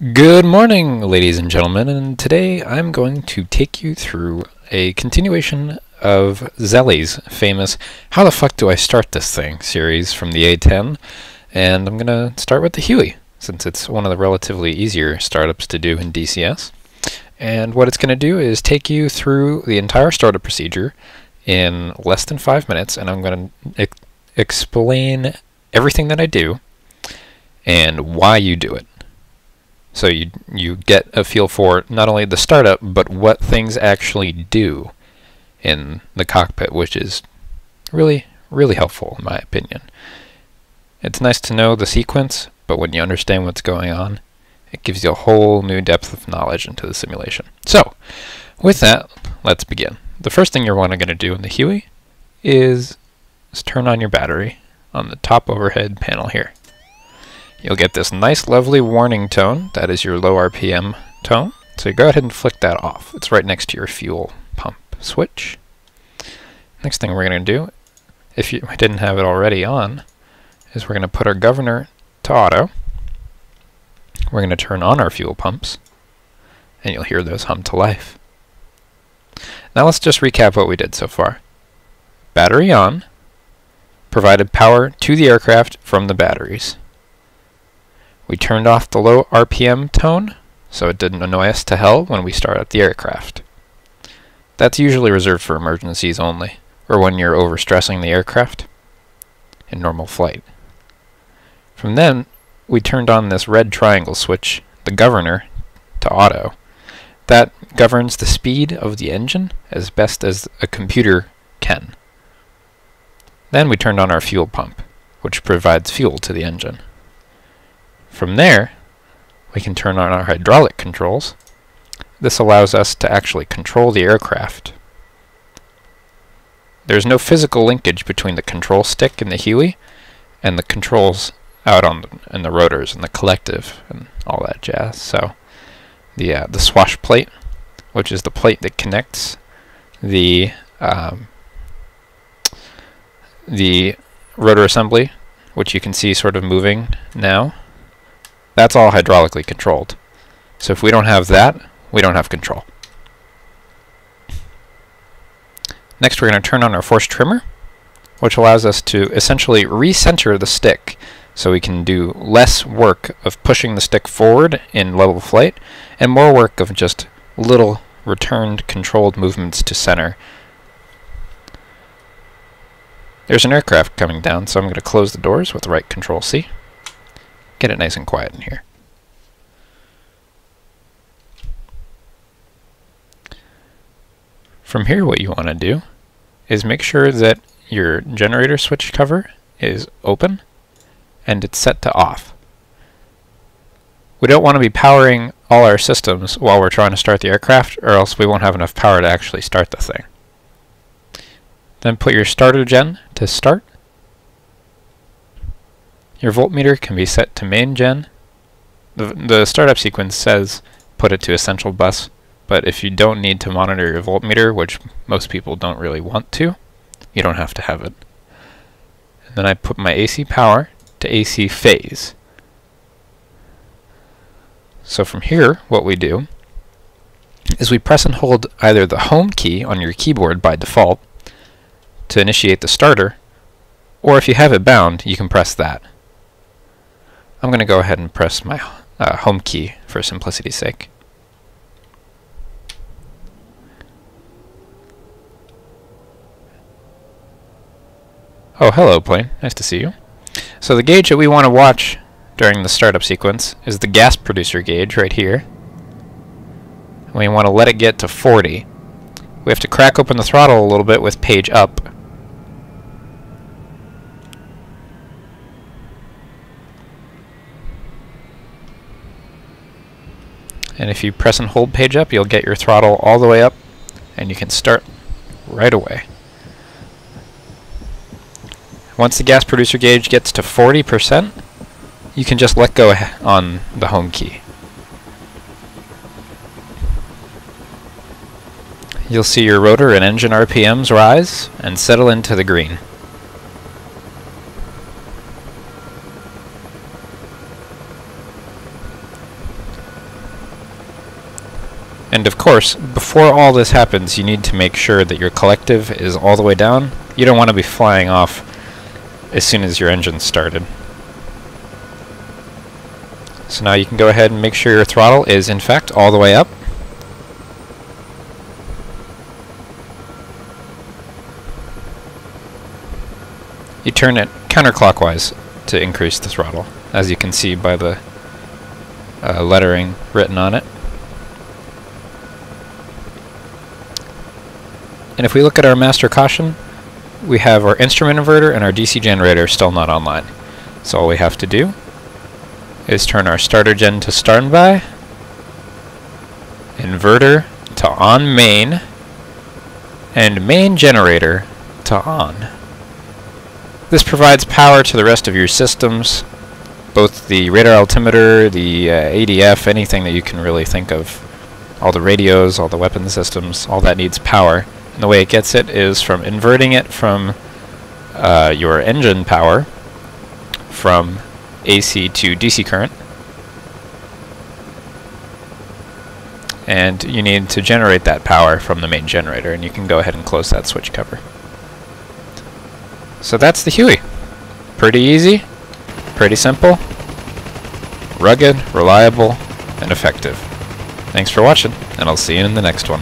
Good morning, ladies and gentlemen, and today I'm going to take you through a continuation of Zelly's famous How the Fuck Do I Start This Thing series from the A10, and I'm going to start with the Huey, since it's one of the relatively easier startups to do in DCS. And what it's going to do is take you through the entire startup procedure in less than five minutes, and I'm going to ex explain everything that I do and why you do it. So you you get a feel for not only the startup, but what things actually do in the cockpit, which is really, really helpful in my opinion. It's nice to know the sequence, but when you understand what's going on, it gives you a whole new depth of knowledge into the simulation. So, with that, let's begin. The first thing you're going to do in the Huey is, is turn on your battery on the top overhead panel here. You'll get this nice lovely warning tone. That is your low RPM tone. So go ahead and flick that off. It's right next to your fuel pump switch. Next thing we're going to do, if you didn't have it already on, is we're going to put our governor to auto. We're going to turn on our fuel pumps, and you'll hear those hum to life. Now let's just recap what we did so far. Battery on, provided power to the aircraft from the batteries. We turned off the low RPM tone, so it didn't annoy us to hell when we start up the aircraft. That's usually reserved for emergencies only, or when you're overstressing the aircraft in normal flight. From then, we turned on this red triangle switch, the governor, to auto. That governs the speed of the engine as best as a computer can. Then we turned on our fuel pump, which provides fuel to the engine. From there, we can turn on our hydraulic controls. This allows us to actually control the aircraft. There's no physical linkage between the control stick in the Huey and the controls out on the, in the rotors and the collective and all that jazz. So the uh, the swash plate, which is the plate that connects the um, the rotor assembly, which you can see sort of moving now. That's all hydraulically controlled. So if we don't have that, we don't have control. Next we're going to turn on our force trimmer, which allows us to essentially recenter the stick so we can do less work of pushing the stick forward in level flight and more work of just little returned controlled movements to center. There's an aircraft coming down, so I'm going to close the doors with right control C. Get it nice and quiet in here. From here what you want to do is make sure that your generator switch cover is open and it's set to off. We don't want to be powering all our systems while we're trying to start the aircraft or else we won't have enough power to actually start the thing. Then put your starter gen to start your voltmeter can be set to main gen. The, the startup sequence says put it to essential bus, but if you don't need to monitor your voltmeter, which most people don't really want to, you don't have to have it. And then I put my AC power to AC phase. So from here, what we do is we press and hold either the home key on your keyboard by default to initiate the starter, or if you have it bound, you can press that. I'm going to go ahead and press my uh, home key for simplicity's sake. Oh, hello plane. Nice to see you. So the gauge that we want to watch during the startup sequence is the gas producer gauge right here. We want to let it get to 40. We have to crack open the throttle a little bit with page up And if you press and hold page up, you'll get your throttle all the way up, and you can start right away. Once the gas producer gauge gets to 40%, you can just let go on the home key. You'll see your rotor and engine RPMs rise and settle into the green. And of course, before all this happens, you need to make sure that your collective is all the way down. You don't want to be flying off as soon as your engine's started. So now you can go ahead and make sure your throttle is in fact all the way up. You turn it counterclockwise to increase the throttle, as you can see by the uh, lettering written on it. And if we look at our master caution, we have our instrument inverter and our DC generator still not online. So all we have to do is turn our starter gen to standby, inverter to on main, and main generator to on. This provides power to the rest of your systems, both the radar altimeter, the uh, ADF, anything that you can really think of. All the radios, all the weapon systems, all that needs power. And the way it gets it is from inverting it from uh, your engine power from AC to DC current. And you need to generate that power from the main generator, and you can go ahead and close that switch cover. So that's the Huey. Pretty easy, pretty simple, rugged, reliable, and effective. Thanks for watching, and I'll see you in the next one.